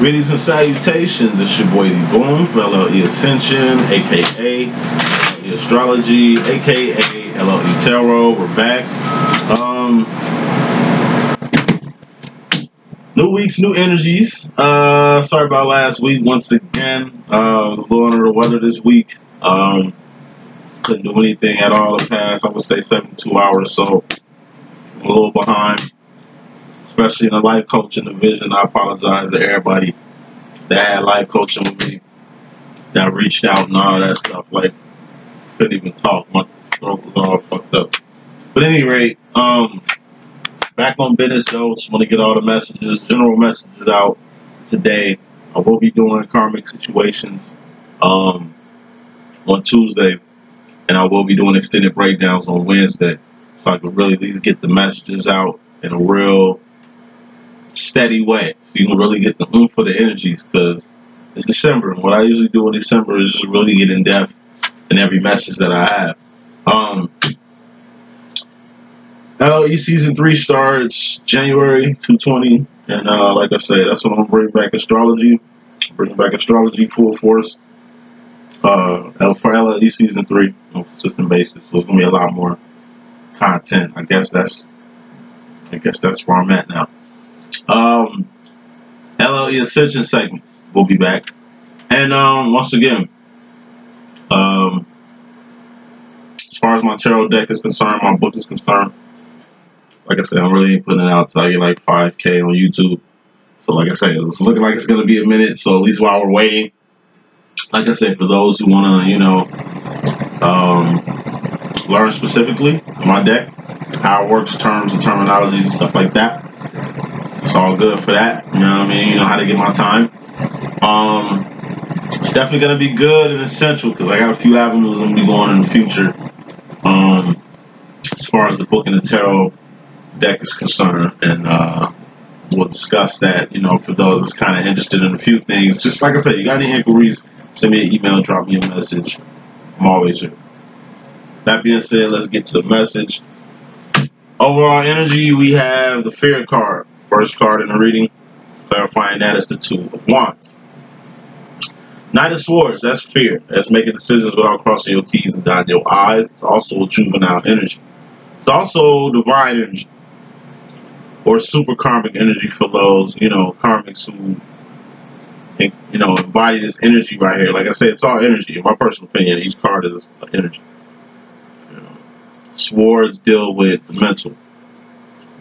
Greetings and salutations. It's your boy D Boom fellow E Ascension, aka LLE Astrology, aka LLE Tarot. We're back. Um, new weeks, new energies. Uh, sorry about last week once again. Uh, I was a little under the weather this week. Um, couldn't do anything at all the past, I would say, 72 hours. So, I'm a little behind especially in the life coaching division. I apologize to everybody that had life coaching with me that reached out and all that stuff. Like, couldn't even talk. My throat was all fucked up. But at any rate, um, back on business though. Just want to get all the messages, general messages out today. I will be doing karmic situations um, on Tuesday, and I will be doing extended breakdowns on Wednesday, so I can really at least get the messages out in a real steady way. So you can really get the oomph for the energies because it's December. And what I usually do in December is just really get in depth in every message that I have. Um, LLE season three starts January 220. And uh, like I said, that's when I'm bringing back astrology. Bringing back astrology full force. Uh, for LLE season three on a consistent basis. So it's gonna be a lot more content. I guess that's I guess that's where I'm at now. Um, LLE Ascension segments We'll be back. And um, once again, um, as far as my tarot deck is concerned, my book is concerned, like I said, I'm really putting it out till I get like 5K on YouTube. So like I said, it's looking like it's going to be a minute. So at least while we're waiting, like I said, for those who want to, you know, um, learn specifically my deck, how it works, terms and terminologies and stuff like that, it's all good for that. You know what I mean? You know how to get my time. Um, it's definitely gonna be good and essential because I got a few avenues I'm gonna be going in the future. Um, as far as the book and the tarot deck is concerned, and uh, we'll discuss that. You know, for those that's kind of interested in a few things, just like I said, you got any inquiries, send me an email, drop me a message. I'm always here. That being said, let's get to the message. Overall energy, we have the fear card. First card in the reading, clarifying that is the Two of Wands. Knight of Swords, that's fear. That's making decisions without crossing your T's and dotting your I's. It's also juvenile energy. It's also divine energy. Or super karmic energy for those, you know, karmics who you know, embody this energy right here. Like I said, it's all energy. In my personal opinion, each card is energy. You know, swords deal with the mental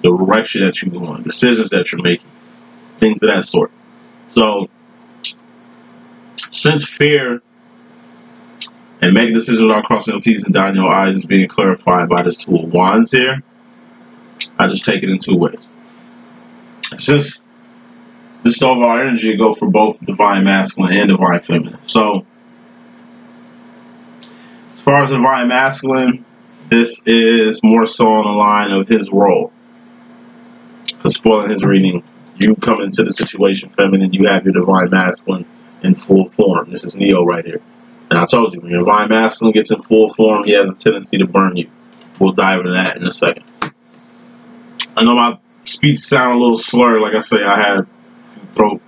the direction that you're going, decisions that you're making, things of that sort. So, since fear and making decisions without crossing your T's and dotting your I's is being clarified by this two of wands here, I just take it in two ways. Since this overall energy go for both divine masculine and divine feminine. So, as far as divine masculine, this is more so on the line of his role for spoiling his reading. You come into the situation feminine, you have your divine masculine in full form. This is Neo right here. And I told you, when your divine masculine gets in full form, he has a tendency to burn you. We'll dive into that in a second. I know my speech sound a little slurred. Like I say, I had throat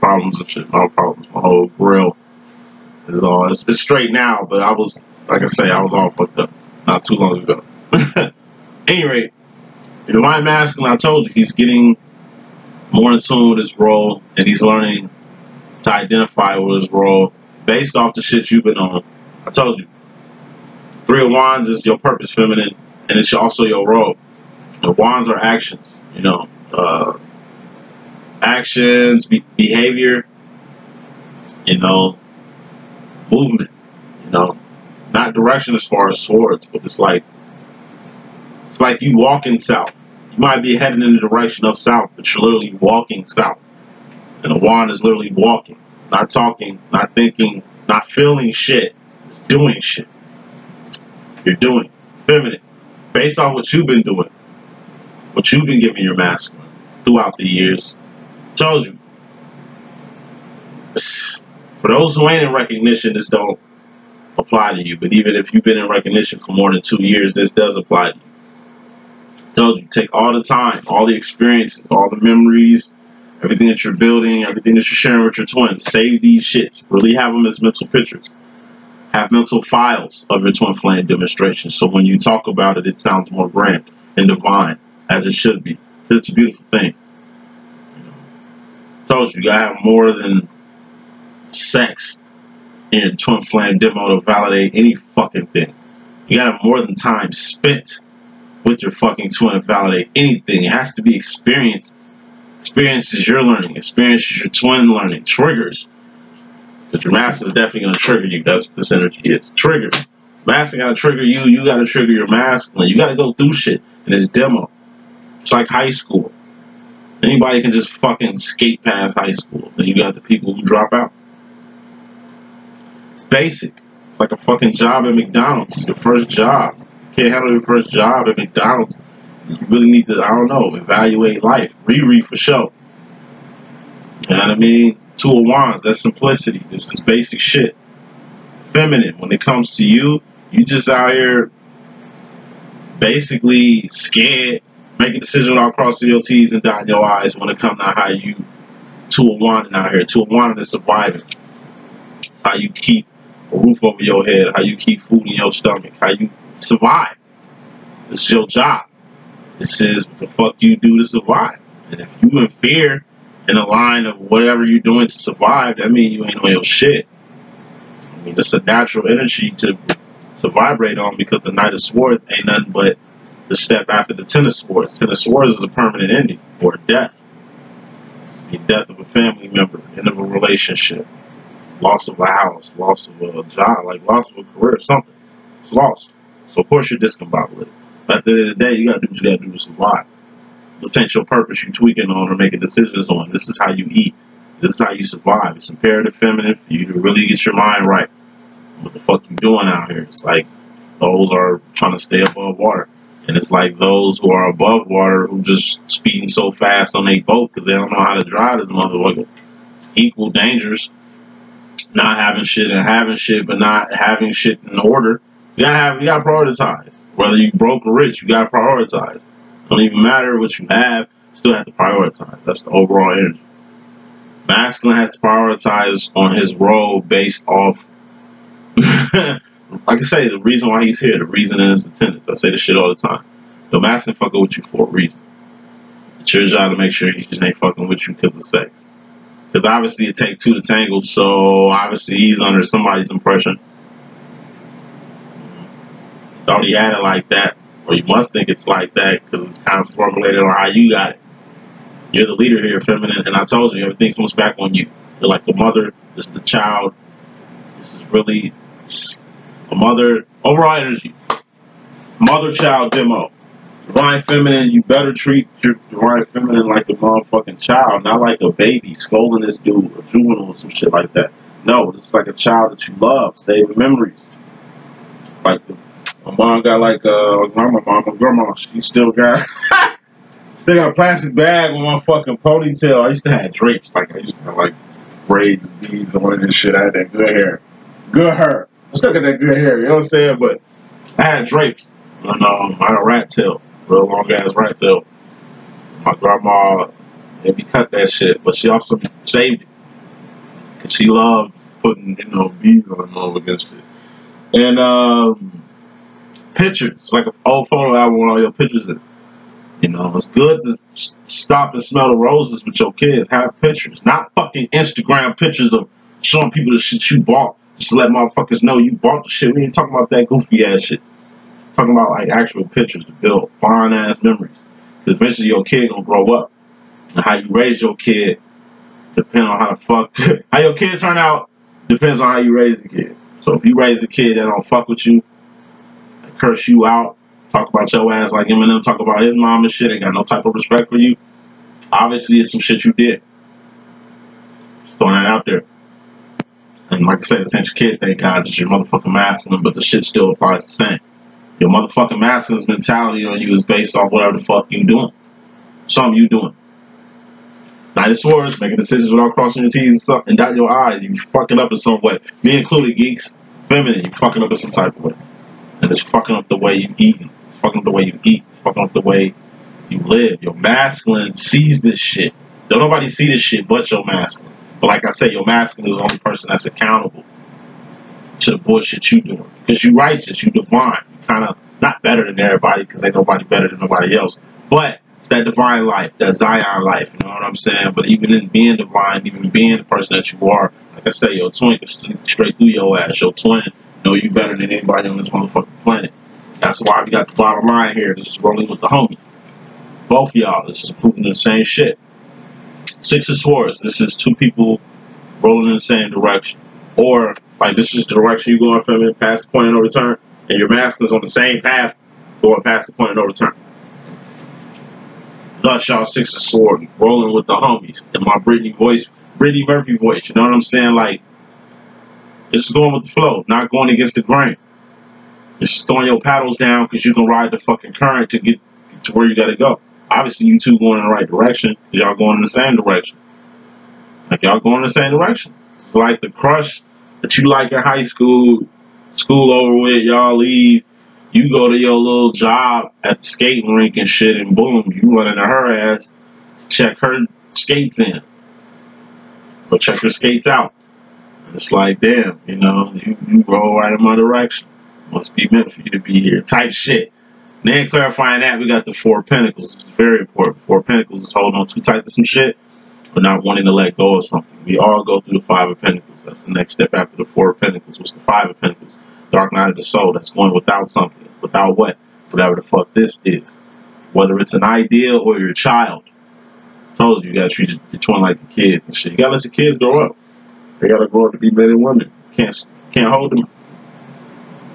problems and shit. No problems. My whole grill is all. It's, it's straight now, but I was, like I say, I was all fucked up not too long ago. Any rate, the divine masculine, I told you, he's getting more in tune with his role and he's learning to identify with his role based off the shit you've been on. I told you. Three of Wands is your purpose, feminine, and it's also your role. The Wands are actions, you know, uh, actions, be behavior, you know, movement, you know, not direction as far as swords, but it's like it's like you walking south. You might be heading in the direction of south, but you're literally walking south. And a wand is literally walking, not talking, not thinking, not feeling shit. It's doing shit. You're doing feminine, based on what you've been doing, what you've been giving your masculine throughout the years. Tells you. For those who ain't in recognition, this don't apply to you. But even if you've been in recognition for more than two years, this does apply to you told you, take all the time, all the experiences, all the memories, everything that you're building, everything that you're sharing with your twins. Save these shits. Really have them as mental pictures. Have mental files of your twin flame demonstration. So when you talk about it, it sounds more grand and divine, as it should be. It's a beautiful thing. You know, told you, you gotta have more than sex in twin flame demo to validate any fucking thing. You gotta have more than time spent with your fucking twin to validate anything. It has to be experiences. Experiences you're learning, experiences your twin learning, triggers. Because your is definitely gonna trigger you. That's what this energy is. Triggers. Master gotta trigger you, you gotta trigger your masculine. You gotta go through shit in this demo. It's like high school. Anybody can just fucking skate past high school. Then you got the people who drop out. It's basic. It's like a fucking job at McDonald's. Your first job. Can't handle your first job at McDonald's. You really need to, I don't know, evaluate life. Reread for show. You know what I mean? Two of Wands, that's simplicity. This is basic shit. Feminine, when it comes to you, you just out here basically scared, making decisions without crossing your T's and dotting your I's when it comes to how you two of one out here. Two of one is surviving. how you keep a roof over your head, how you keep food in your stomach, how you survive. It's your job. This is what the fuck you do to survive. And if you in fear in the line of whatever you're doing to survive, that means you ain't on your shit. I mean, it's a natural energy to to vibrate on because the Knight of Swords ain't nothing but the step after the Ten of Swords. Ten of Swords is a permanent ending or death. It's the death of a family member, end of a relationship, loss of a house, loss of a job, like loss of a career, something. It's lost. So of course you're discombobulated. But at the end of the day, you gotta do what you gotta do to survive. This ain't your purpose you're tweaking on or making decisions on. This is how you eat. This is how you survive. It's imperative feminine for you to really get your mind right what the fuck you doing out here? It's like those are trying to stay above water. And it's like those who are above water who just speeding so fast on a boat because they don't know how to drive this motherfucker. It's equal dangerous. Not having shit and having shit, but not having shit in order. You gotta have, you gotta prioritize. Whether you broke or rich, you gotta prioritize. It don't even matter what you have, you still have to prioritize. That's the overall energy. Masculine has to prioritize on his role based off like I say, the reason why he's here, the reason in his attendance. I say this shit all the time. The master fucking with you for a reason. It's your job to make sure he just ain't fucking with you because of sex. Because obviously it takes two to tangle, so obviously he's under somebody's impression. Thought he had it like that, or you must think it's like that because it's kind of formulated on how you got it. You're the leader here, feminine, and I told you everything comes back on you. You're like the mother, this is the child. This is really a mother, overall energy, mother child demo. Divine feminine, you better treat your divine feminine like a motherfucking child, not like a baby scolding this dude, a juvenile or some shit like that. No, it's like a child that you love, saving memories. Like the, my mom got like uh my mom, my grandma, she still got still got a plastic bag with my fucking ponytail. I used to have drapes, like I used to have like braids, beads on it and shit. I had that good hair. Good hair. I still got that good hair, you know what I'm saying? But I had drapes. And um, I had a rat tail, real long ass rat tail. My grandma made me cut that shit, but she also saved it. Cause she loved putting, you know, beads on them over against it. And um, pictures, like an old photo album with all your pictures in. You know, it's good to stop and smell the roses with your kids. Have pictures, not fucking Instagram pictures of showing people the shit you bought just let motherfuckers know you bought the shit. We ain't talking about that goofy ass shit. talking about like actual pictures to build fine ass memories. Because eventually your kid gonna grow up. And how you raise your kid depends on how the fuck how your kid turn out depends on how you raise the kid. So if you raise a kid that don't fuck with you, curse you out, talk about your ass like Eminem talk about his mom and shit, ain't got no type of respect for you, obviously it's some shit you did. Just throwing that out there. And like I said, it's ain't your kid, thank God, it's your motherfucking masculine, but the shit still applies the same. Your motherfucking masculine mentality on you is based off whatever the fuck you doing. Something you doing. Knight of Swords, making decisions without crossing your T's and, and dot your I's. You fucking up in some way. Me included, geeks. Feminine, you fucking up in some type of way. And it's fucking up the way you eat. It's fucking up the way you eat. It's fucking up the way you live. Your masculine sees this shit. Don't nobody see this shit but your masculine. But like I said, your masculine is the only person that's accountable to the bullshit you doing. Because you righteous, you divine. You kind of not better than everybody because ain't nobody better than nobody else. But it's that divine life, that Zion life. You know what I'm saying? But even in being divine, even being the person that you are, like I say, your twin see straight through your ass. Your twin know you better than anybody on this motherfucking planet. That's why we got the bottom line here. This is rolling with the homie. Both y'all, this is proving the same shit. Six of Swords, this is two people rolling in the same direction. Or, like, this is the direction you're going from it, past the point of no return, and your masculine's on the same path, going past the point of no return. Thus, y'all Six of Swords, rolling with the homies. In my Brittany voice, Brittany Murphy voice, you know what I'm saying? Like, it's going with the flow, not going against the grain. Just throwing your paddles down because you can ride the fucking current to get to where you gotta go. Obviously, you two going in the right direction. Y'all going in the same direction. Like y'all going in the same direction. It's like the crush that you like in high school, school over with, y'all leave. You go to your little job at the skating rink and shit, and boom, you run into her ass. Check her skates in. Or check her skates out. It's like, damn, you know, you, you roll right in my direction. Must be meant for you to be here. Type shit. And then clarifying that, we got the Four Pentacles. It's very important. Four Pentacles is holding on too tight to some shit, but not wanting to let go of something. We all go through the Five of Pentacles. That's the next step after the Four of Pentacles. What's the Five of Pentacles? Dark Night of the Soul. That's going without something. Without what? Whatever the fuck this is. Whether it's an idea or your child. I told you, you gotta treat your twin like your kids and shit. You gotta let your kids grow up. They gotta grow up to be men and women. Can't can't hold them.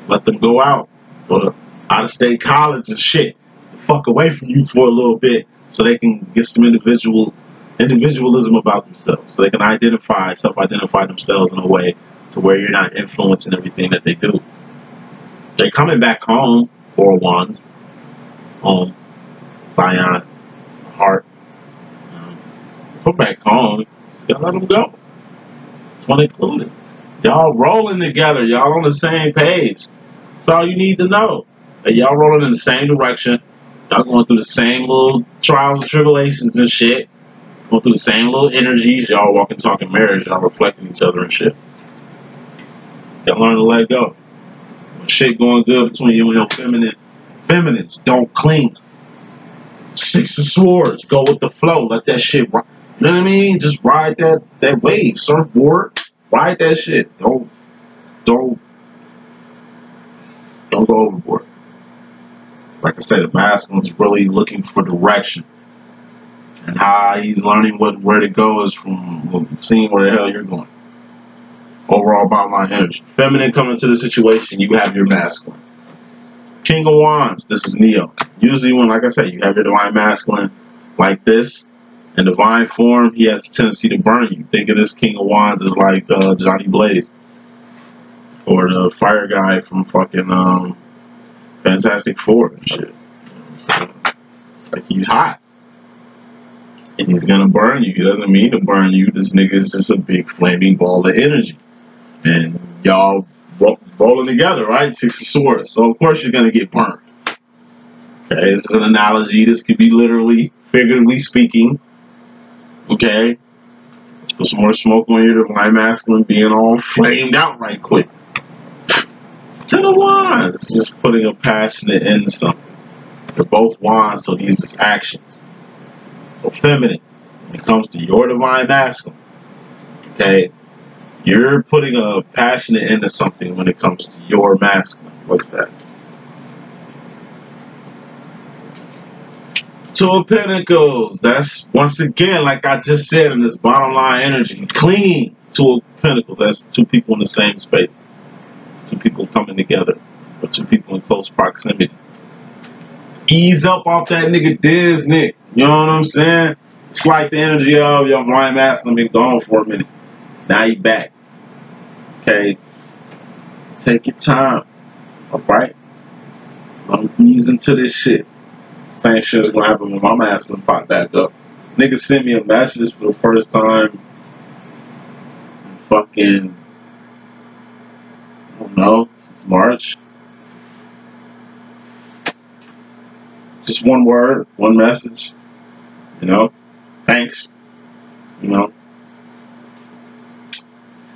Let them go out. Go to out of state college and shit. Fuck away from you for a little bit so they can get some individual individualism about themselves. So they can identify, self-identify themselves in a way to where you're not influencing everything that they do. They're coming back home, for wands, home, Zion, heart. Um, come back home, just gotta let them go. One included. Y'all rolling together, y'all on the same page. That's all you need to know. That y'all rolling in the same direction. Y'all going through the same little trials and tribulations and shit. Going through the same little energies. Y'all walking, talking marriage. Y'all reflecting each other and shit. Y'all learn to let go. When shit going good between you and your feminine, feminines, don't cling. Six of swords, go with the flow. Let that shit ride. You know what I mean? Just ride that that wave, surfboard. Ride that shit. Don't don't don't go overboard. Like I said, the masculine is really looking for direction. And how he's learning what where to go is from seeing where the hell you're going. Overall bottom line energy. Feminine coming to the situation, you have your masculine. King of Wands, this is Neo. Usually when, like I said, you have your divine masculine like this, in divine form, he has a tendency to burn you. Think of this King of Wands as like uh, Johnny Blaze. Or the fire guy from fucking um, Fantastic Four and shit. like he's hot. And he's gonna burn you. He doesn't mean to burn you. This nigga is just a big flaming ball of energy. And y'all ro rolling together, right? Six of Swords. So of course you're gonna get burned. Okay, this is an analogy. This could be literally, figuratively speaking. Okay? Put some more smoke on your divine masculine being all flamed out right quick. Ten of Wands. Just putting a passionate into something. They're both wands, so these is actions. So feminine, when it comes to your divine masculine, okay, you're putting a passionate into something when it comes to your masculine. What's that? Two of Pentacles. That's once again, like I just said in this bottom line energy, clean. Two of Pentacles. That's two people in the same space. Two people coming together. Or two people in close proximity. Ease up off that nigga Disney. You know what I'm saying? Like the energy of your blind masculine been gone for a minute. Now you back. Okay. Take your time. Alright? Don't ease into this shit. Same shit is gonna happen when my masculine pop back up. Nigga sent me a message for the first time. Fucking I don't know, since March. Just one word, one message. You know, thanks. you know.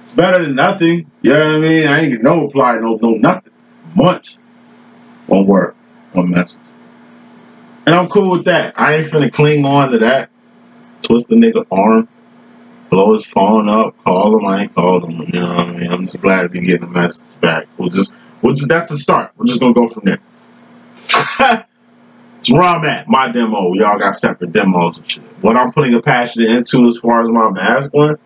It's better than nothing. You know what I mean? I ain't no reply, no no nothing. Months. One word, one message. And I'm cool with that. I ain't finna cling on to that. Twist the nigga arm, blow his phone up, call him. I ain't called him. You know what I mean? I'm just glad to be getting the message back. We'll just, we'll just that's the start. We're just gonna go from there. it's where I'm at. My demo. Y'all got separate demos and shit. What I'm putting a passion into as far as my masculine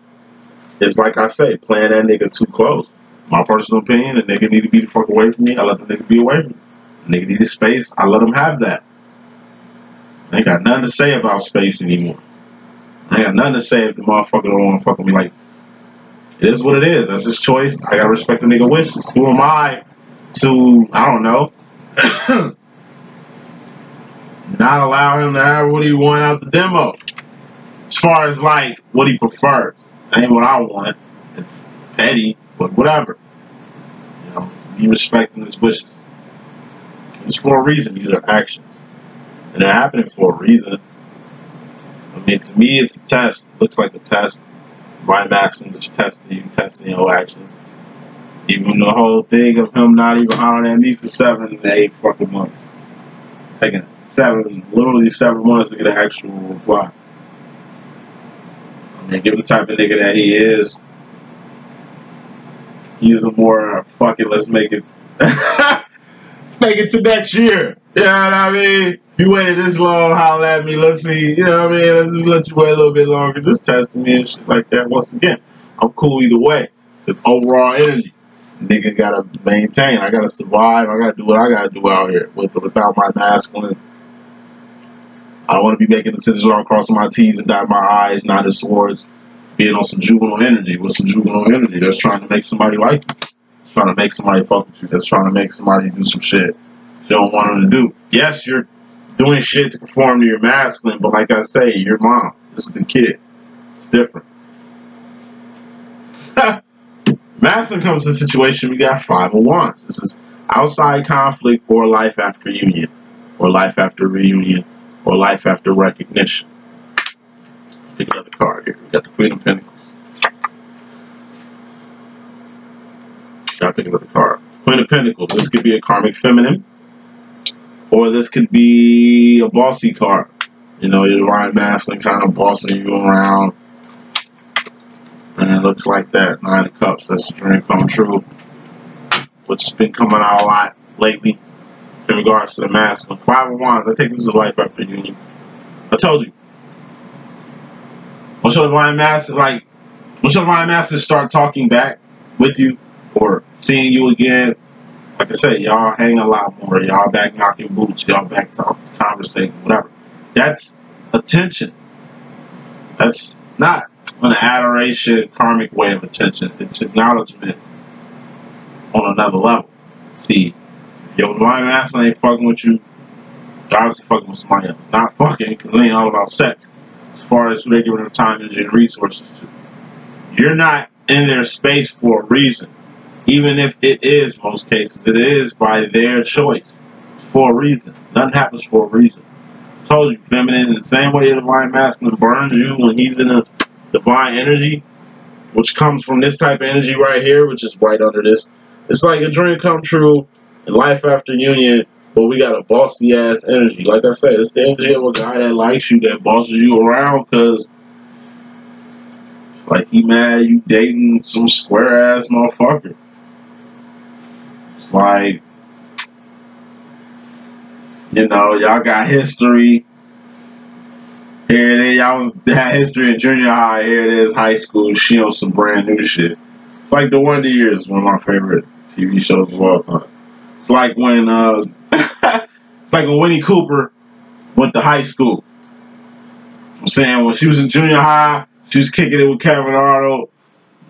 is like I say, playing that nigga too close. My personal opinion, the nigga need to be the fuck away from me. I let the nigga be away from me. Nigga need space. I let him have that. I ain't got nothing to say about space anymore. I got nothing to say if the motherfucker don't want to fuck with me. Like, it is what it is. That's his choice. I gotta respect the nigga wishes. Who am I to, I don't know, not allow him to have what he want out the demo? As far as like what he prefers, that ain't what I want. It's petty, but whatever. You know, be respecting his wishes. It's for a reason. These are actions. And they're happening for a reason. I mean, to me, it's a test. It looks like a test. My Maxim just testing you, testing your actions. Even the whole thing of him not even hollering at me for seven to eight fucking months. Taking seven, literally seven months to get an actual reply. I mean, given the type of nigga that he is, he's a more uh, fucking let's make it let's make it to next year. You know what I mean? You waited this long, holler at me, let's see, you know what I mean? Let's just let you wait a little bit longer, just testing me and shit like that. Once again, I'm cool either way. It's overall energy. Nigga gotta maintain. I gotta survive. I gotta do what I gotta do out here with without my masculine. I don't want to be making decisions where I'm crossing my T's and dotting my I's, not as towards being on some juvenile energy with some juvenile energy that's trying to make somebody like you. Trying to make somebody fuck with you. That's trying to make somebody do some shit you don't want them to do. Yes, you're doing shit to conform to your masculine, but like I say, your mom. This is the kid. It's different. masculine comes to a situation we got five of wands. This is outside conflict or life after union, or life after reunion, or life after recognition. Let's pick another card here. We got the Queen of Pentacles. Gotta pick another card. Queen of Pentacles. This could be a karmic feminine. Or this could be a bossy card. You know, your divine masculine kind of bossing you around. And it looks like that. Nine of Cups. That's a dream come true. Which has been coming out a lot lately in regards to the masculine. Five of Wands. I think this is life after union. I told you. Once your divine master, like, once your divine masters start talking back with you or seeing you again, like I said, y'all hang a lot more. Y'all back knocking boots. Y'all back to conversating, whatever. That's attention. That's not an adoration, karmic way of attention. It's acknowledgement on another level. See, your divine master ain't fucking with you. Obviously fucking with somebody else. Not fucking, because it ain't all about sex. As far as who they're giving their time, energy, and resources to. You're not in their space for a reason even if it is most cases, it is by their choice for a reason. Nothing happens for a reason. I told you, feminine, in the same way the divine masculine burns you when he's in a divine energy, which comes from this type of energy right here, which is right under this. It's like a dream come true and life after union, but we got a bossy ass energy. Like I said, it's the energy of a guy that likes you, that bosses you around, because like he mad you dating some square ass motherfucker. Like, you know, y'all got history. Here it is. Y'all was, had history in junior high. Here it is, high school. She on some brand new shit. It's like The Wonder Years, one of my favorite TV shows of all time. It's like when, uh, it's like when Winnie Cooper went to high school. I'm saying when she was in junior high, she was kicking it with Kevin Arnold.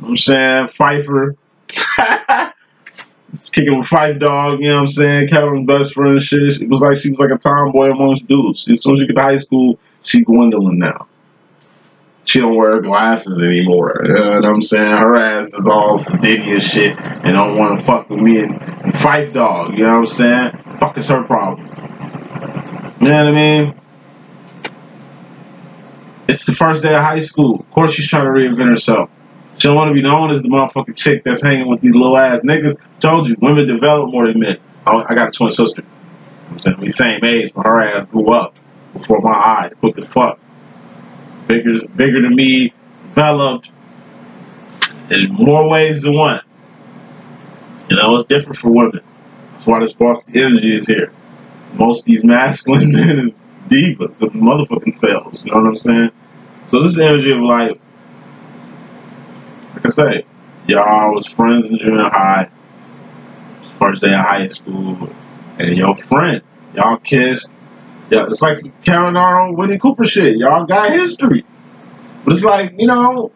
I'm saying Pfeiffer. Kicking with Phife Dawg, you know what I'm saying? Kevin's best friend shit. It was like she was like a tomboy amongst dudes. As soon as you get to high school, she dwindling now. She don't wear glasses anymore. You know what I'm saying? Her ass is all sedity and shit and don't want to fuck with me and, Phife Dawg. You know what I'm saying? Fuck is her problem. You know what I mean? It's the first day of high school. Of course, she's trying to reinvent herself. She don't want to be known as the motherfucking chick that's hanging with these little ass niggas. Told you, women develop more than men. I, got a twin sister. I'm saying we same age, but her ass grew up before my eyes, quick as fuck. Bigger, bigger than me, developed in more ways than one. You know, it's different for women. That's why this bossy energy is here. Most of these masculine men is divas, the motherfucking selves. You know what I'm saying? So this energy of like, like I say, y'all was friends in junior high, first day of high school, and your friend, y'all kissed. Yeah, it's like Kevin Arnold, Winnie Cooper shit. Y'all got history. But it's like, you know,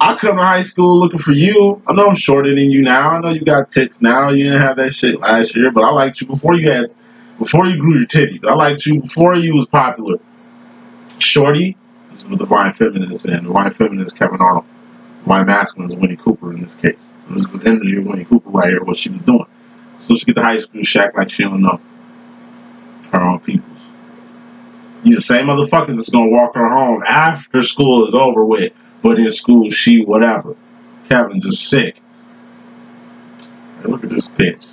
I come to high school looking for you. I know I'm shorter than you now. I know you got tits now. You didn't have that shit last year, but I liked you before you had, before you grew your titties. I liked you before you was popular. Shorty, this is what Divine Feminine is saying. Divine Feminine is Kevin Arnold. Divine Masculine is Winnie Cooper in this case. This is the energy of Winnie Cooper right here, what she was doing. So she get to high school, shack like she don't know her own peoples. These the same motherfuckers that's gonna walk her home after school is over with but in school, she whatever. Kevin's just sick. Hey, look at this bitch.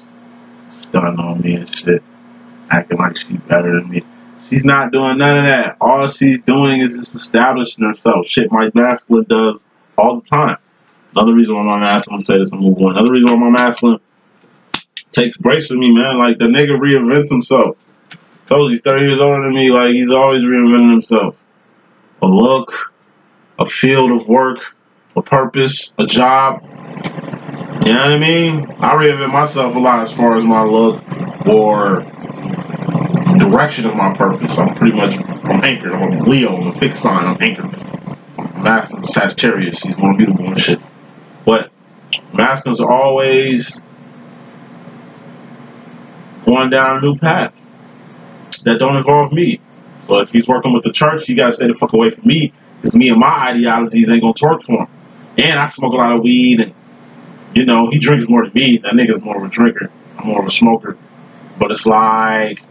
Stunning on me and shit. Acting like she's better than me. She's not doing none of that. All she's doing is just establishing herself. Shit my masculine does all the time. Another reason why my masculine say this and move on. Another reason why my masculine takes breaks with me, man. Like the nigga reinvents himself. Told you he's 30 years older than me. Like he's always reinventing himself. A look, a field of work, a purpose, a job. You know what I mean? I reinvent myself a lot as far as my look or direction of my purpose. I'm pretty much I'm anchored. I'm a Leo. I'm a fixed sign. I'm anchored. Masculine Sagittarius. He's more beautiful and shit. Masculines always going down a new path that don't involve me. So if he's working with the church, you gotta stay the fuck away from me because me and my ideologies ain't gonna work for him. And I smoke a lot of weed, and you know he drinks more than me. That nigga's more of a drinker. I'm more of a smoker. But it's like,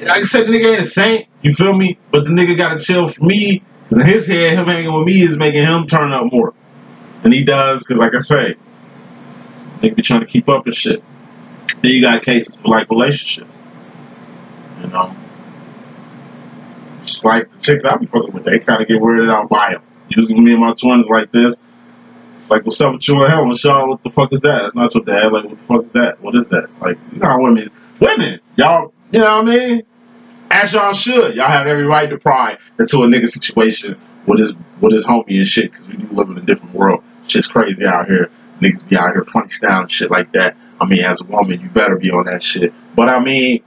like I said, the nigga ain't a saint. You feel me? But the nigga gotta chill for me. Cause in his head, him hanging with me is making him turn up more than he does. Cause like I say, nigga be trying to keep up with shit. Then you got cases for like relationships. You know. Just like the chicks I be fucking with, they kind of get weirded out by them. Using me and my twins like this. It's like, what's up with you and hell? What's y'all? What the fuck is that? That's not your dad. Like, what the fuck is that? What is that? Like, you know how women, women, y'all, you know what I mean? As y'all should. Y'all have every right to pry into a nigga situation with his with his homie and shit, because we do live in a different world. Shit's crazy out here. Niggas be out here funny style and shit like that. I mean, as a woman, you better be on that shit. But I mean,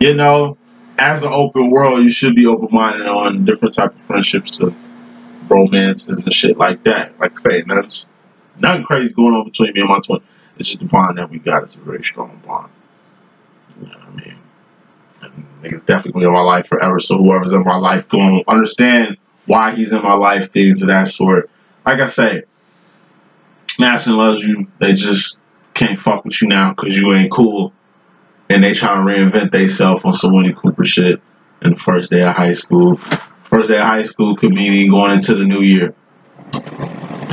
you know, as an open world, you should be open minded on different type of friendships and romances and shit like that. Like I say, that's nothing crazy going on between me and my twin. It's just the bond that we got It's a very strong bond. You know what I mean? And niggas definitely be in my life forever. So whoever's in my life gonna understand why he's in my life, things of that sort. Like I say, Madison loves you. They just can't fuck with you now because you ain't cool and they trying to reinvent themselves on some Winnie Cooper shit in the first day of high school. First day of high school could mean going into the new year.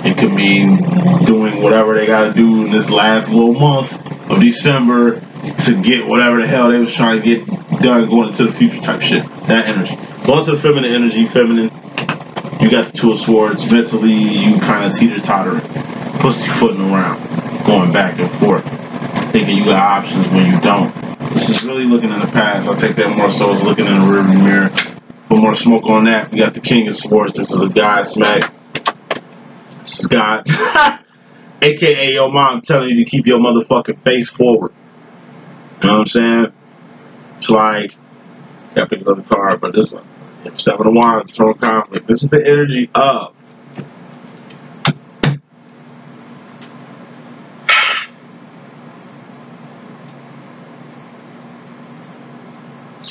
It could mean doing whatever they got to do in this last little month of December to get whatever the hell they was trying to get done going into the future type shit. That energy. Going to the feminine energy, feminine, you got the two of swords. Mentally, you kind of teeter-tottering, pussyfooting around, going back and forth, thinking you got options when you don't. This is really looking in the past. I'll take that more so as looking in the rearview mirror. Put more smoke on that. We got the King of Swords. This is a God smack. God. AKA your mom telling you to keep your motherfucking face forward. You know what I'm saying? It's like, gotta pick another card, but this is Seven of Wands, total conflict. This is the energy of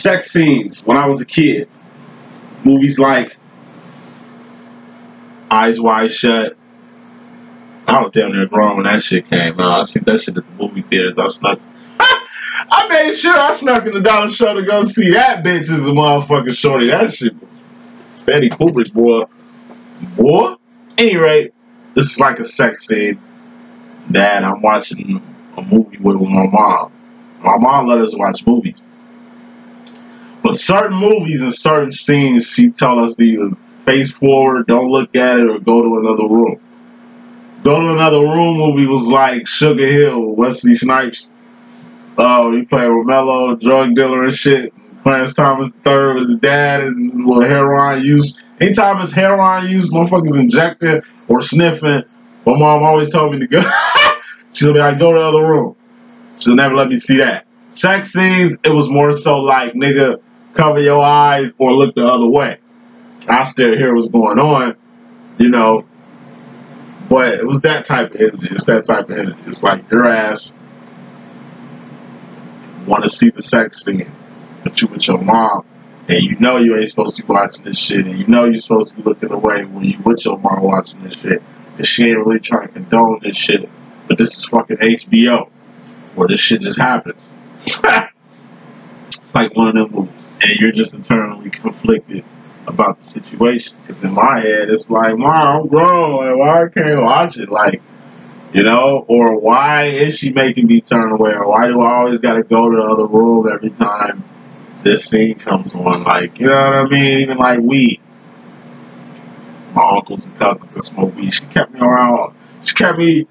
sex scenes when I was a kid. Movies like Eyes Wide Shut. I was down there grown when that shit came out. I see that shit at the movie theaters. I snuck. I made sure I snuck in the dollar show to go see that bitch as a motherfucking shorty. That shit Stanley Kubrick, boy. Boy. Any rate, this is like a sex scene that I'm watching a movie with, with my mom. My mom let us watch movies. But certain movies and certain scenes, she tell us to either face forward, don't look at it, or go to another room. Go to another room movie was like Sugar Hill, Wesley Snipes. Oh, uh, he played Roemello, drug dealer and shit. Clarence Thomas III with his dad and little heroin use. Anytime it's heroin use, motherfuckers injecting or sniffing, my mom always told me to go. She'll be like, go to the other room. She'll never let me see that. Sex scenes, it was more so like, nigga, cover your eyes or look the other way. I still hear what's going on, you know. But it was that type of energy. It's that type of energy. It's like your ass want to see the sex scene, but you with your mom, and you know you ain't supposed to be watching this shit, and you know you're supposed to be looking away when you with your mom watching this shit, because she ain't really trying to condone this shit. But this is fucking HBO, where this shit just happens. it's like one of them movies and you're just internally conflicted about the situation. Because in my head, it's like, Mom, I'm grown. Why I can't watch it? Like, you know, or why is she making me turn away? Or why do I always got to go to the other room every time this scene comes on? Like, you know what I mean? Even like weed. My uncles and cousins that smoke weed. She kept me around. She kept me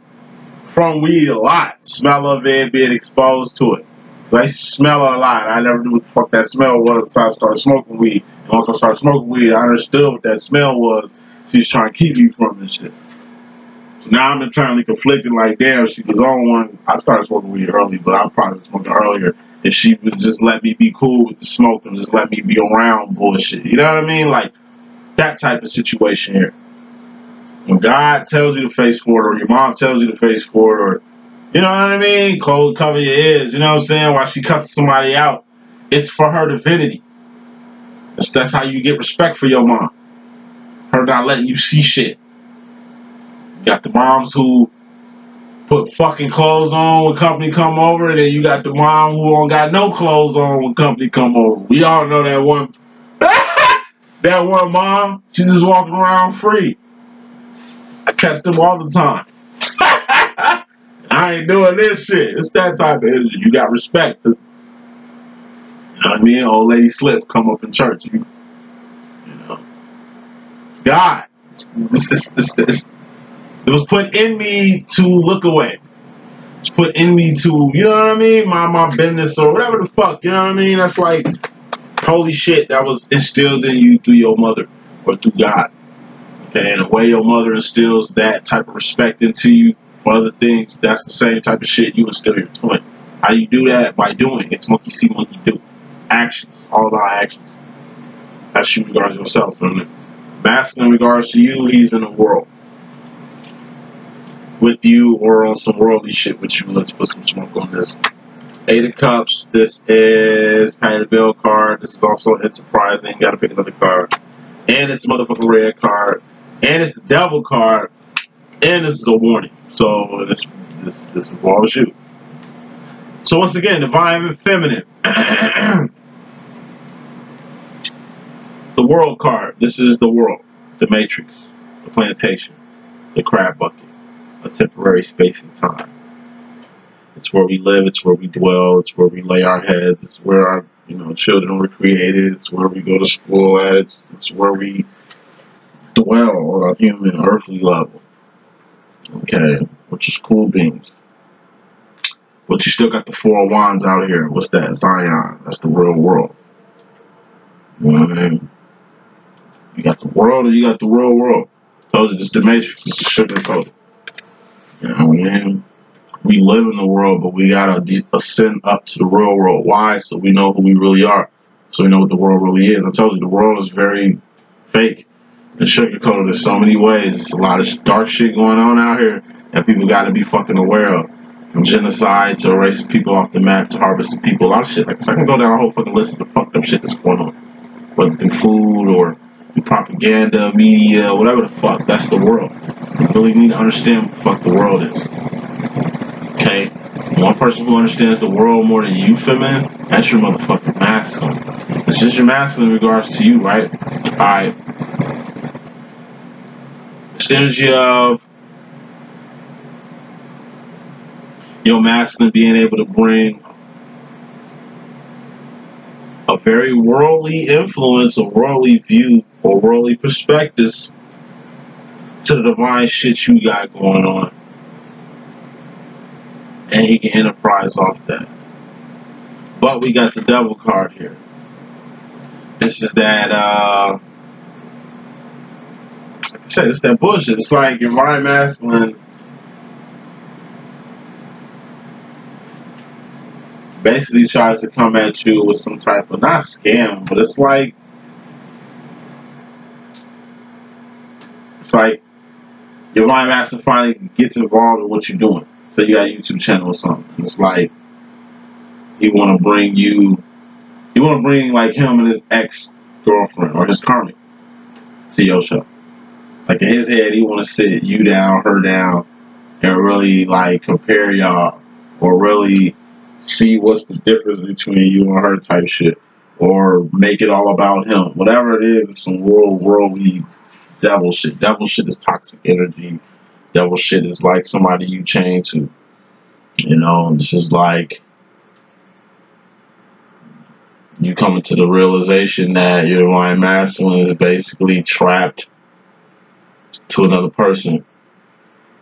from weed a lot. Smell of it, being exposed to it. I smell a lot. I never knew what the fuck that smell was until I started smoking weed. And once I started smoking weed, I understood what that smell was. She was trying to keep you from this shit. So now I'm internally conflicted. Like, damn, she was on one. I started smoking weed early, but I probably was smoking earlier. And she would just let me be cool with the smoke and just let me be around bullshit. You know what I mean? Like that type of situation here. When God tells you to face forward, or your mom tells you to face forward, or you know what I mean? Close, cover your ears. You know what I'm saying? While she cusses somebody out, it's for her divinity. That's, that's how you get respect for your mom. Her not letting you see shit. You got the moms who put fucking clothes on when company come over, and then you got the mom who don't got no clothes on when company come over. We all know that one. that one mom, she just walking around free. I catch them all the time. I ain't doing this shit. It's that type of energy. You got respect to. You know what I mean? Old lady slip come up in church. You, you know, God. It was put in me to look away. It's put in me to, you know what I mean? Mind my business or whatever the fuck. You know what I mean? That's like holy shit that was instilled in you through your mother or through God. Okay, and the way your mother instills that type of respect into you for other things, that's the same type of shit you instill your twin. How do you do that? By doing. It's monkey see, monkey do. Actions. All about actions. That's you regards yourself. And masculine in regards to you, he's in the world. With you or on some worldly shit with you. Let's put some smoke on this. Eight of Cups. This is pay the bill card. This is also Enterprise. Then you gotta pick another card. And it's motherfucking red card. And it's the devil card. And this is a warning. So this this this involves you. So once again, divine feminine. the world card. This is the world, the matrix, the plantation, the crab bucket, a temporary space and time. It's where we live. It's where we dwell. It's where we lay our heads. It's where our you know children were created. It's where we go to school at. It's, it's where we dwell on a human earthly level. Okay, which is cool beans. But you still got the four of wands out here. What's that? Zion. That's the real world. You know what I mean? You got the world and you got the real world. Those are just the matrix. It's sugar coated. You know what I mean? We live in the world, but we gotta ascend up to the real world. Why? So we know who we really are. So we know what the world really is. I told you the world is very fake and sugarcoated in so many ways. There's a lot of dark shit going on out here that people got to be fucking aware of. From genocide to erasing people off the map to harvesting people, a lot of shit. Like, so I can go down a whole fucking list of the fucked up shit that's going on. Whether through food or through propaganda, media, whatever the fuck. That's the world. You really need to understand what the fuck the world is. Okay? One person who understands the world more than you, feminine, that's your motherfucking masculine. It's just your masculine in regards to you, right? Alright Energy of your masculine being able to bring a very worldly influence, a worldly view, or worldly perspectives to the divine shit you got going on. And he can enterprise off that. But we got the devil card here. This is that uh it's that bullshit. It's like your mind masculine basically tries to come at you with some type of not scam, but it's like it's like your mind master finally gets involved in what you're doing. So you got a YouTube channel or something. It's like he want to bring you, you want to bring like him and his ex girlfriend or his karmic to your show. Like in his head, he want to sit you down, her down, and really like compare y'all or really see what's the difference between you and her type shit, or make it all about him. Whatever it is, some world worldly devil shit. Devil shit is toxic energy. Devil shit is like somebody you chain to. You know, this is like you coming to the realization that your divine masculine is basically trapped to another person.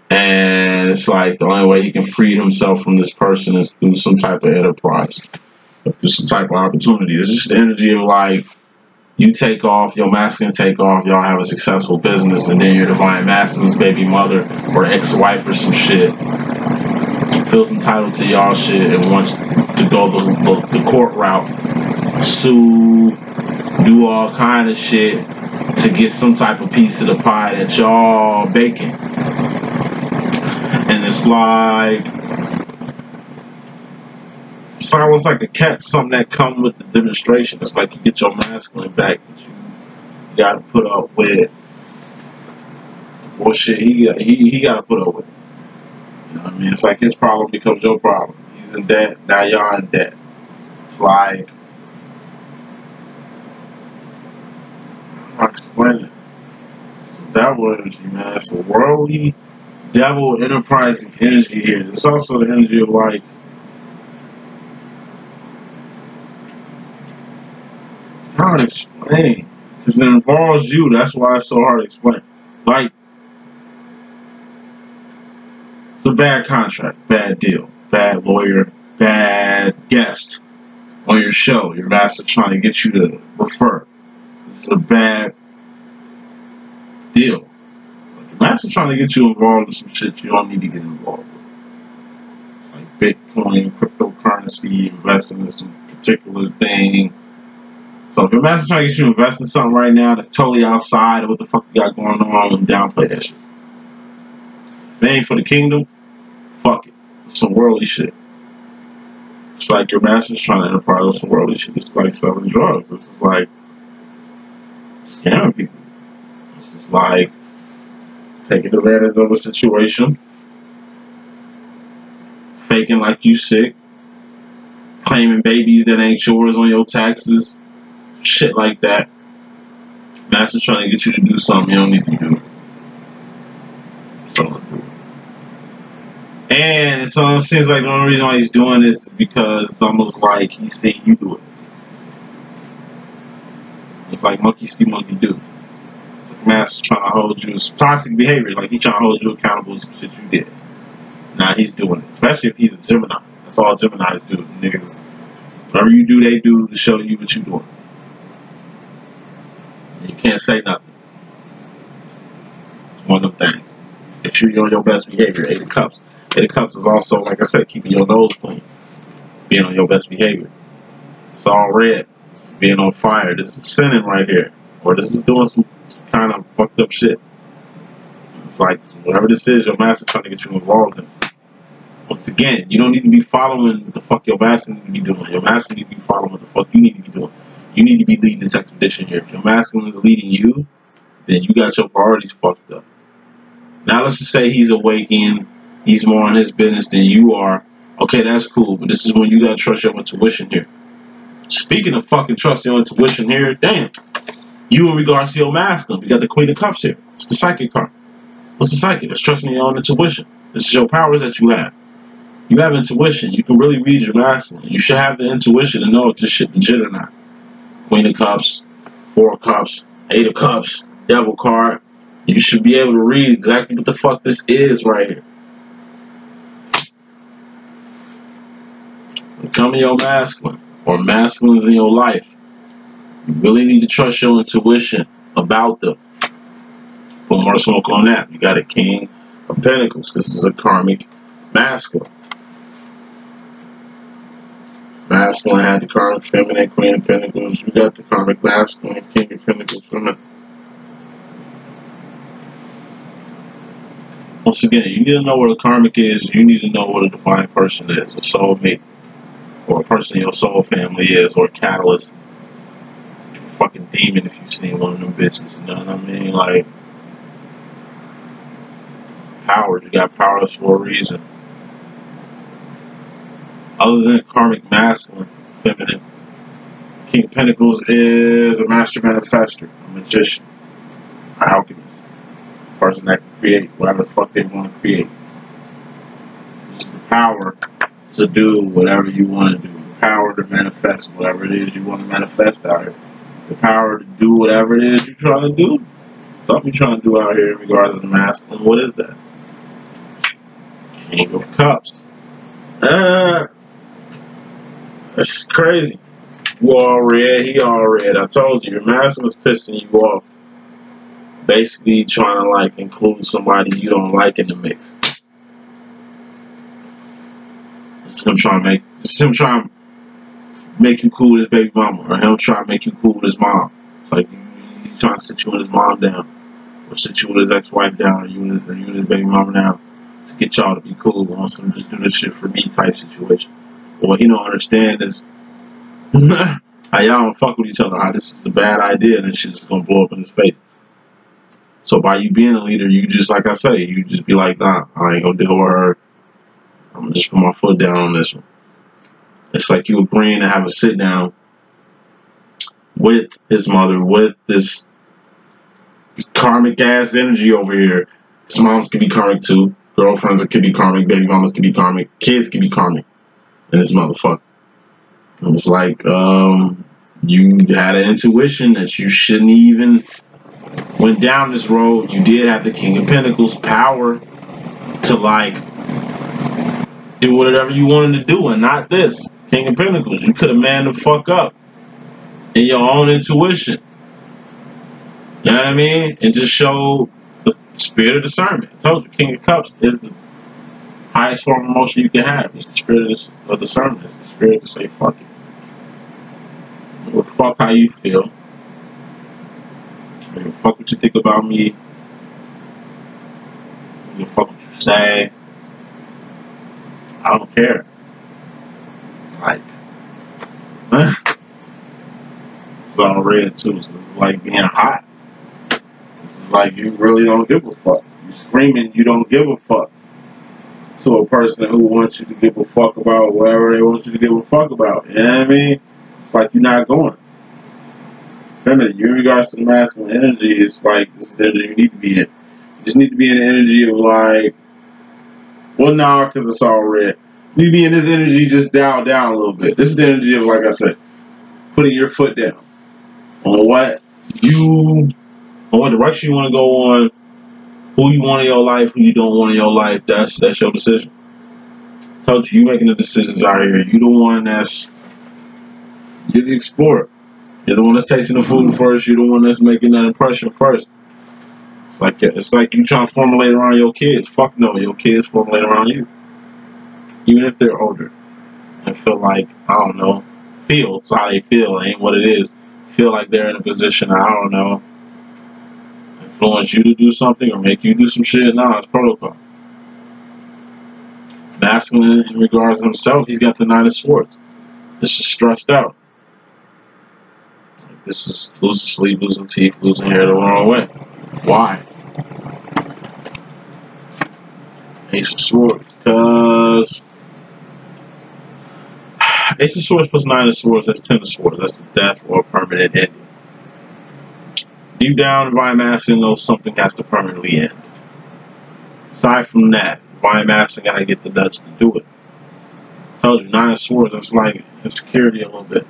And it's like the only way he can free himself from this person is through some type of enterprise, through some type of opportunity. It's just the energy of like you take off, your masculine take off, y'all have a successful business, and then your divine masculine's baby mother or ex-wife or some shit feels entitled to y'all shit and wants to go the, the, the court route, sue, do all kind of shit to get some type of piece of the pie that y'all baking. And it's like sounds like a cat, something that come with the demonstration. It's like you get your masculine back, but you got to put up with bullshit he he he got to put up with. You know what I mean? It's like his problem becomes your problem. He's in debt, now y'all in debt. It's like I'm explaining. It's devil energy, man. It's a worldly devil enterprising energy here. It's also the energy of like hard to explain because it involves you. That's why it's so hard to explain. Like, it's a bad contract, bad deal, bad lawyer, bad guest on your show. Your master trying to get you to refer. Is a bad deal. Like your master trying to get you involved in some shit you don't need to get involved with. It's like Bitcoin, cryptocurrency, investing in some particular thing so if your master trying to get you to invest in something right now that's totally outside of what the fuck you got going on, downplay that shit. Ain't for the kingdom, fuck it. It's some worldly shit. It's like your master's trying to enterprise with some worldly shit. It's like selling drugs. Is like scamming people. This is like taking advantage of a situation, faking like you sick, claiming babies that ain't yours on your taxes, shit like that. Master's trying to get you to do something you don't need to do. And so it uh, seems like the only reason why he's doing this is because it's almost like he's seeing you do it. It's like monkey see, monkey do. It's like Master's trying to hold you some toxic behavior, like he's trying to hold you accountable for shit you did. Now he's doing it, especially if he's a Gemini. That's all Geminis do. Niggas, whatever you do, they do to show you what you're doing. You can't say nothing. It's one of them things. Make sure you're on your best behavior. Eight of Cups. Eight of Cups is also, like I said, keeping your nose clean. Being on your best behavior. It's all red. Being on fire. This is sinning right here. Or this is doing some, some kind of fucked up shit. It's like, whatever this is, your master trying to get you involved in. Once again, you don't need to be following the fuck your master need to be doing. Your master need to be following the fuck you need to be doing. You need to be leading this expedition here. If your masculine is leading you, then you got your priorities fucked up. Now let's just say he's awakening, he's more on his business than you are. Okay, that's cool, but this is when you gotta trust your intuition here. Speaking of fucking trust your intuition here, damn. You in regards to your masculine, we got the Queen of Cups here. It's the psychic card. What's the psychic? It's trusting your own intuition. This is your powers that you have. You have intuition. You can really read your masculine. You should have the intuition to know if this shit legit or not. Queen of Cups, Four of Cups, Eight of Cups, Devil card. You should be able to read exactly what the fuck this is right here. Becoming your masculine or masculines in your life. You really need to trust your intuition about them. Put more smoke on that. You got a King of Pentacles. This is a karmic masculine. Masculine had the karmic feminine, Queen of Pentacles. You got the karmic masculine, King of Pentacles feminine. Once again, you need to know what a karmic is. You need to know what a divine person is, a soulmate, or a person in your soul family is, or a catalyst. Fucking demon if you've seen one of them bitches. You know what I mean? Like, powers. You got powers for a reason. Other than karmic masculine, feminine, King of Pentacles is a master manifester, a magician, an alchemist, a person that can create whatever the fuck they want to create. The power to do whatever you want to do, the power to manifest whatever it is you want to manifest out here, the power to do whatever it is you're trying to do. Something you're trying to do out here in regards to the masculine, what is that? King of Cups. Uh, it's crazy. You all red, he all red. I told you, your masculine is pissing you off. Basically trying to like include somebody you don't like in the mix. It's him trying to make it's him trying to make you cool with his baby mama, or him trying to make you cool with his mom. It's like he's trying to sit you with his mom down, or sit you with his ex-wife down, or you and his, you and his baby mama down to get y'all to be cool on some just do this shit for me type situation. But what he don't understand is how y'all don't fuck with each other, how this is a bad idea and this shit's gonna blow up in his face. So by you being a leader, you just like I say, you just be like, nah, I ain't gonna deal with her. I'm just put my foot down on this one. It's like you agreeing to have a sit down with his mother, with this karmic ass energy over here. His moms could be karmic too. Girlfriends could be karmic. Baby mamas could be karmic. Kids could be karmic. And this motherfucker. And it's like, um, you had an intuition that you shouldn't even went down this road. You did have the King of Pentacles power to like do whatever you wanted to do and not this. King of Pentacles. You could have manned the fuck up in your own intuition. You know what I mean? And just show the spirit of discernment. I told you, King of Cups is the highest form of emotion you can have. It's the spirit of discernment. It's the spirit to say fuck it. Well, fuck how you feel. I fuck what you think about me. I fuck what you say. I don't care. Like, it's all red too. So this is like being hot. This is like you really don't give a fuck. You screaming you don't give a fuck to a person who wants you to give a fuck about whatever they want you to give a fuck about. You know what I mean? It's like you're not going. Feminine, you regards to masculine energy, it's like this is the energy you need to be in. You just need to be in the energy of like, well, nah, because it's all red. You need to be in this energy, just dial down a little bit. This is the energy of, like I said, putting your foot down on what you, on what direction you want to go on, who you want in your life, who you don't want in your life. That's that's your decision. I told you, you making the decisions out here. You the one that's you're the explorer. You're the one that's tasting the food first. You're the one that's making that impression first. It's like it's like you trying to formulate around your kids. Fuck no, your kids formulate around you. Even if they're older and feel like I don't know, feel it's how they feel. It ain't what it is. Feel like they're in a position. I don't know. Influence you to do something or make you do some shit. No, it's protocol. Masculine in regards to himself, he's got the nine of swords. This is stressed out. This is losing sleep, losing teeth, losing hair the wrong way. Why? Ace of Swords, because Ace of Swords plus Nine of Swords, that's Ten of Swords. That's death or permanent ending. Deep down, Divine Masculine knows something has to permanently end. Aside from that, Divine Masculine gotta get the nuts to do it. Told you, Nine of Swords, that's like insecurity a little bit.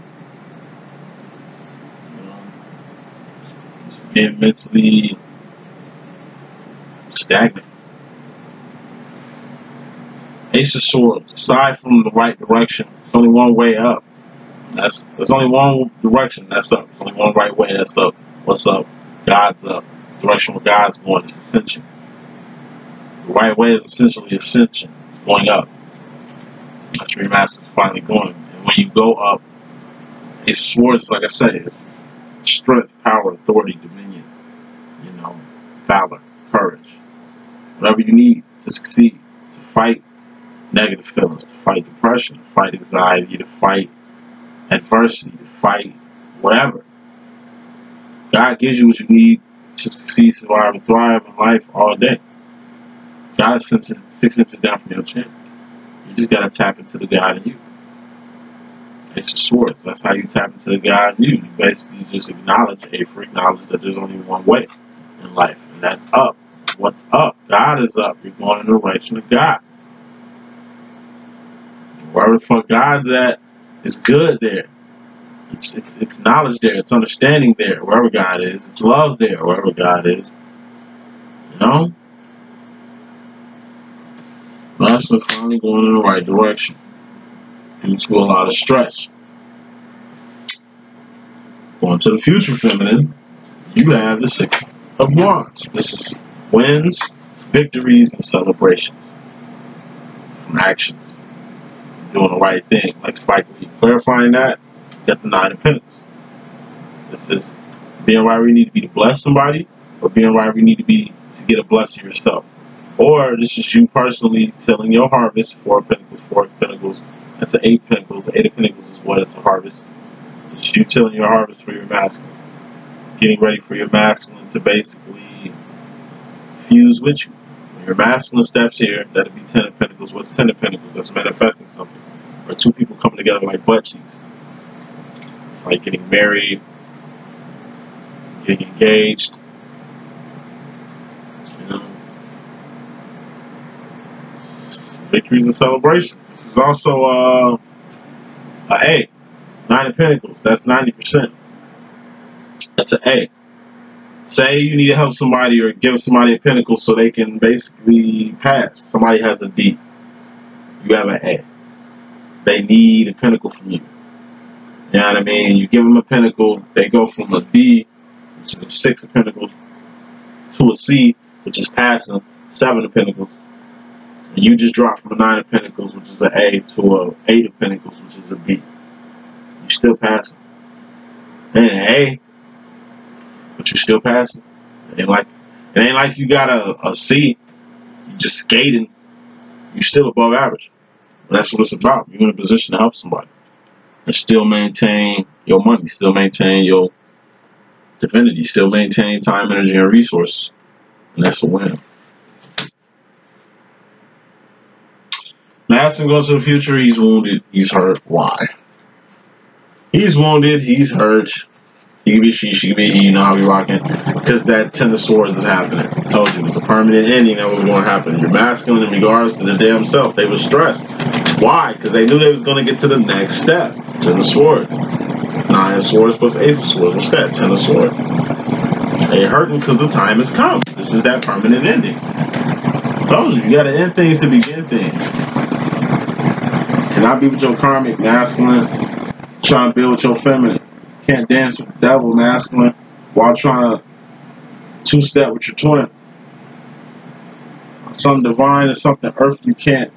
Being mentally stagnant. Ace of Swords, aside from the right direction, it's only one way up. That's there's only one direction that's up. There's only one right way that's up. What's up? God's up. The direction where God's going is ascension. The right way is essentially ascension. It's going up. That's where your master is finally going. And when you go up, Ace of Swords, like I said, is strength, power, authority, dominion, you know, valor, courage. Whatever you need to succeed, to fight negative feelings, to fight depression, to fight anxiety, to fight adversity, to fight whatever. God gives you what you need to succeed, survive, and thrive in life all day. God is six, inches down from your chin. You just gotta tap into the God in you. It's a sword. That's how you tap into the God in you. You basically just acknowledge, A, for acknowledge that there's only one way in life, and that's up. What's up? God is up. You're going in the direction of God. Wherever the fuck God's at, it's good there. It's, it's, it's knowledge there. It's understanding there. Wherever God is. It's love there. Wherever God is. You know? That's finally going in the right direction due to a lot of stress. Going to the future feminine, you have the Six of Wands. This is wins, victories, and celebrations from actions doing the right thing, like Spike Lee. Clarifying that, get the Nine of Pentacles. This is being right where you need to be to bless somebody, or being right where you need to be to get a blessing yourself. Or this is you personally telling your harvest, four pentacles, four pentacles, that's an eight pentacles. Eight of pentacles is what it's a harvest. It's you tilling your harvest for your masculine. Getting ready for your masculine to basically fuse with you. Your masculine steps here, that'll be Ten of Pentacles. What's Ten of Pentacles? That's manifesting something. Or two people coming together like butt cheeks. It's like getting married, getting engaged. You know, victories and celebrations. This is also uh, a A. Nine of Pentacles. That's 90%. That's an A say you need to help somebody or give somebody a pinnacle so they can basically pass. Somebody has a D. You have an A. They need a pinnacle from you. You know what I mean? You give them a pinnacle, they go from a D, which is a six of pentacles, to a C, which is passing, seven of pentacles. And you just drop from a nine of pentacles, which is an A, to a eight of pentacles, which is a B. You still passing. And an A but you're still passing. It ain't like it ain't like you got a, a C, You're just skating. You're still above average. That's what it's about. You're in a position to help somebody. And still maintain your money, still maintain your divinity, still maintain time, energy, and resources. And that's a win. Madison goes to the future. He's wounded. He's hurt. Why? He's wounded. He's hurt. Can be she, she be he, you know how we rocking. Because that Ten of Swords is happening. I told you, it was a permanent ending that was going to happen. You're masculine in regards to the damn self. They were stressed. Why? Because they knew they was going to get to the next step. Ten of Swords. Nine of Swords plus Ace of Swords. What's that? Ten of Swords. They hurting because the time has come. This is that permanent ending. I told you, you got to end things to begin things. Cannot be with your karmic masculine, trying to build your feminine can't dance with the devil masculine while trying to two step with your twin. Something divine and something earthly can't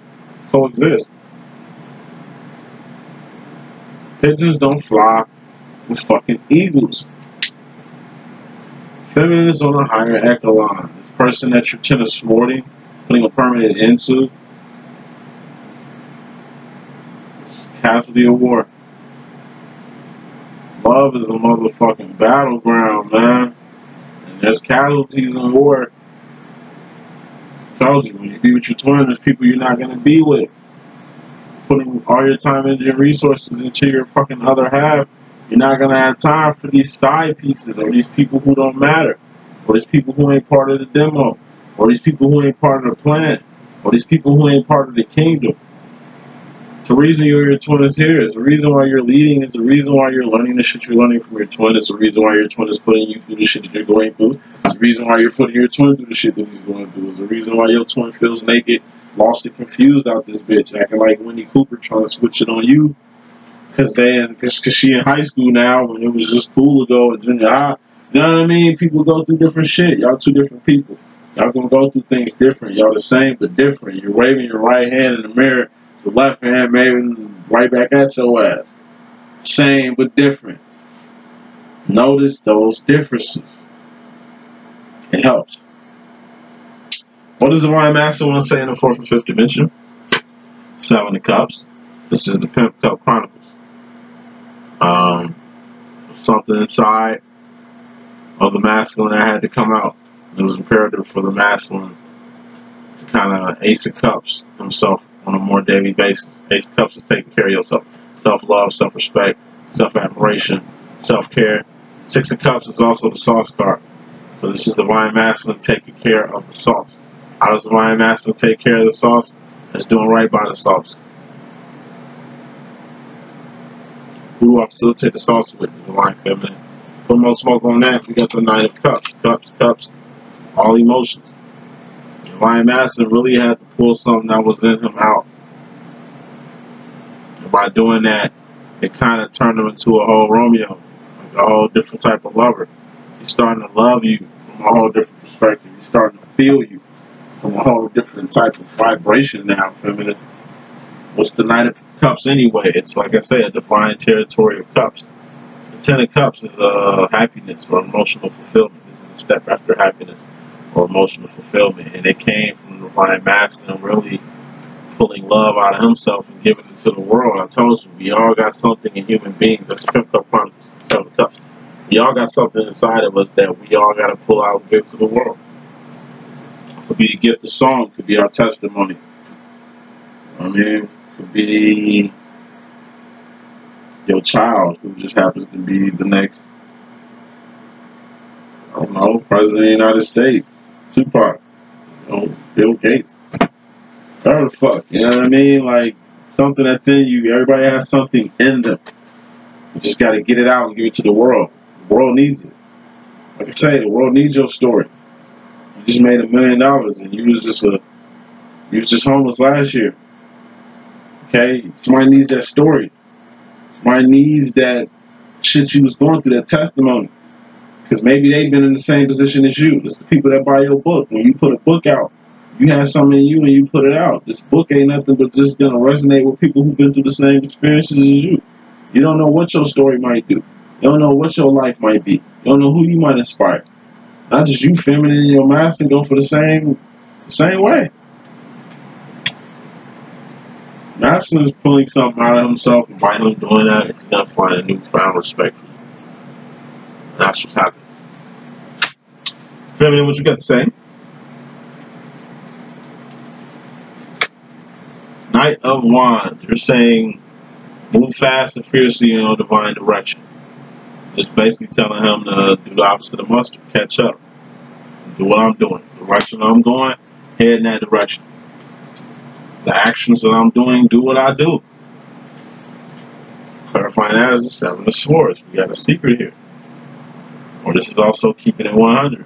coexist. Pigeons don't fly with fucking eagles. Feminine is on a higher echelon. This person that you're tennis sporting, putting a permanent end to, casualty of war. Love is a motherfucking battleground, man. And there's casualties in war. Told you, when you be with your twin, there's people you're not gonna be with. Putting all your time, energy, and resources into your fucking other half, you're not gonna have time for these side pieces or these people who don't matter. Or these people who ain't part of the demo. or these people who ain't part of the plan, or these people who ain't part of the kingdom. The reason you're your twin is here. It's the reason why you're leading. It's the reason why you're learning the shit you're learning from your twin. It's the reason why your twin is putting you through the shit that you're going through. It's the reason why you're putting your twin through the shit that he's going through. It's the reason why your twin feels naked, lost and confused out this bitch, acting like Winnie Cooper trying to switch it on you. Cause then, cause, cause she in high school now, when it was just cool to go in junior high. You know what I mean? People go through different shit. Y'all two different people. Y'all gonna go through things different. Y'all the same but different. You're waving your right hand in the mirror the left hand maybe right back at your ass. Same but different. Notice those differences. It helps. What does the Divine Master want to say in the fourth and fifth dimension? Seven of Cups. This is the Pimp Cup Chronicles. Um, something inside of the masculine that had to come out. It was imperative for the masculine to kind of ace of cups himself on a more daily basis. Ace of Cups is taking care of yourself. Self-love, self-respect, self-admiration, self-care. Six of Cups is also the sauce card. So this is the Divine Masculine taking care of the sauce. How does the Divine Masculine take care of the sauce? It's doing right by the sauce. Who do I facilitate the sauce with? The Divine Feminine. Put more smoke on that. We got the Nine of Cups. Cups, cups, all emotions. Divine Masculine really had to pull something that was in him out. And by doing that, it kind of turned him into a whole Romeo, like a whole different type of lover. He's starting to love you from a whole different perspective. He's starting to feel you from a whole different type of vibration now, feminine. What's the Knight of Cups anyway? It's like I said, a divine territory of cups. The Ten of Cups is uh, happiness or emotional fulfillment. This is a step after happiness or emotional fulfillment. And it came from the Divine Master and really pulling love out of himself and giving it to the world. I told you, we all got something in human beings. That's Pimp Cup Chronicles, Seven Cups. We all got something inside of us that we all got to pull out and give to the world. Could be a gift of song, could be our testimony. I mean, could be your child who just happens to be the next, I don't know, president of the United States Tupac, you know, Bill Gates, whatever the fuck, you know what I mean? Like something that's in you. Everybody has something in them. You just got to get it out and give it to the world. The world needs it. Like I say, the world needs your story. You just made a million dollars and you was just a you was just homeless last year. Okay, somebody needs that story. Somebody needs that shit you was going through, that testimony. Because maybe they've been in the same position as you. It's the people that buy your book. When you put a book out, you have something in you and you put it out. This book ain't nothing but just going to resonate with people who've been through the same experiences as you. You don't know what your story might do. You don't know what your life might be. You don't know who you might inspire. Not just you, feminine and your master go for the same, same way. Is pulling something out of himself, and by him doing that, he's gonna find a newfound respect. That's what's happening. Feminine, what you got to say? Knight of Wands. You're saying move fast and fiercely in your divine direction. Just basically telling him to do the opposite of mustard. Catch up. Do what I'm doing. The direction I'm going, head in that direction. The actions that I'm doing, do what I do. Clarifying that as the Seven of Swords. We got a secret here. Or this is also keeping it 100.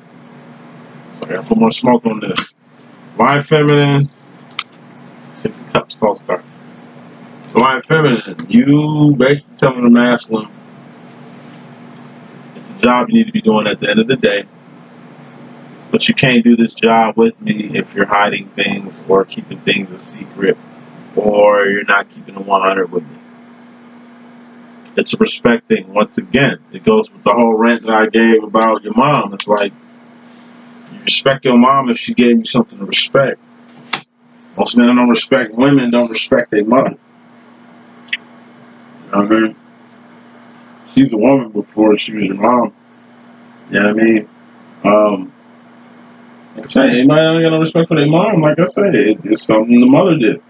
So I put more smoke on this. Divine Feminine, Six Cups, false card. Divine Feminine, you basically telling the masculine it's a job you need to be doing at the end of the day. But you can't do this job with me if you're hiding things or keeping things a secret or you're not keeping the 100 with me. It's respecting. Once again, it goes with the whole rant that I gave about your mom. It's like respect your mom if she gave you something to respect. Most men don't respect women, don't respect their mother. You know what I mean? She's a woman before she was your mom. You know what I mean? Um, like I say, anybody don't get no respect for their mom, like I said, it, it's something the mother did.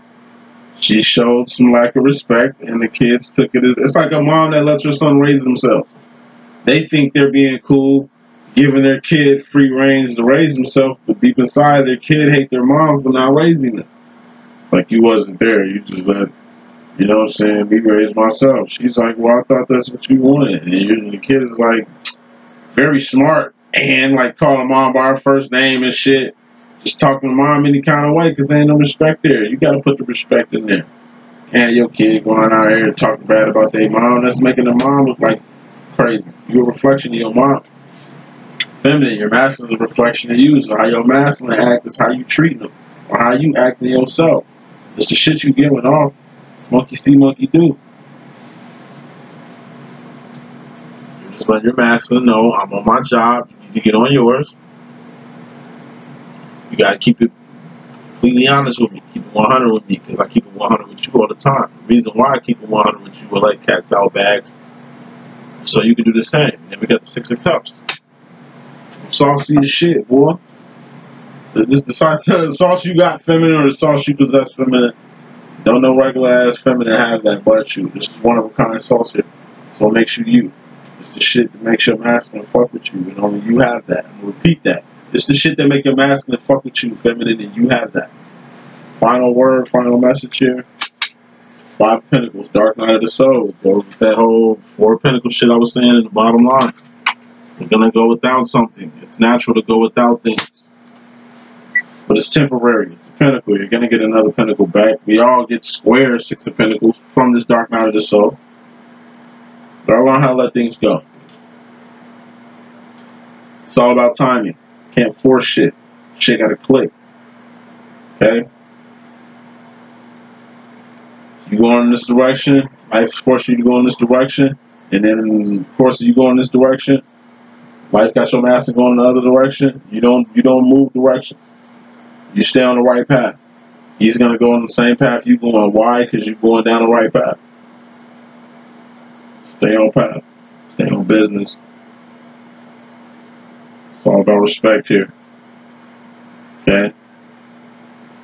She showed some lack of respect, and the kids took it. As, it's like a mom that lets her son raise themselves. They think they're being cool. Giving their kid free reigns to raise themselves, but deep inside their kid hate their mom for not raising them. Like you wasn't there. You just let, you know what I'm saying, me raise myself. She's like, well, I thought that's what you wanted. And the kid is like, very smart and like calling mom by her first name and shit. Just talking to mom any kind of way because there ain't no respect there. You got to put the respect in there. And your kid going out here talking bad about their mom, that's making the mom look like crazy. You're a reflection of your mom feminine. Your masculine is a reflection of you. So how your masculine act is how you treat them, or how you act in yourself. It's the shit you giving off. Monkey see, monkey do. You just let your masculine know I'm on my job. You need to get on yours. You gotta keep it completely honest with me. Keep it 100 with me because I keep it 100 with you all the time. The reason why I keep it 100 with you, are like cats out bags, so you can do the same. Then we got the six of cups saucy as shit, boy. The, the, the, sauce you got feminine or the sauce you possess feminine. Don't know regular ass feminine have that but you. This is one of a kind sauce here. So it makes you you. It's the shit that makes your masculine fuck with you, and only you have that. I'm repeat that. It's the shit that make your masculine fuck with you, feminine, and you have that. Final word, final message here. Five Pentacles, Dark Night of the Soul. Goes with that whole Four Pentacles shit I was saying in the bottom line. We're gonna go without something. It's natural to go without things. But it's temporary. It's a pentacle. You're gonna get another pentacle back. We all get square six of pentacles from this dark night of the soul. But I learn how to let things go. It's all about timing. Can't force shit. Shit gotta click. Okay? You go in this direction, life forces you to go in this direction, and then of course you go in this direction, Life got your master going the other direction. You don't you don't move directions. You stay on the right path. He's gonna go on the same path you going. Why? Because you're going down the right path. Stay on path. Stay on business. It's all about respect here. Okay?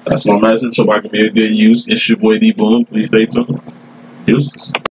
That's my message. Hope I can be a good use. It's your boy D Boom. Please stay tuned. Deuces.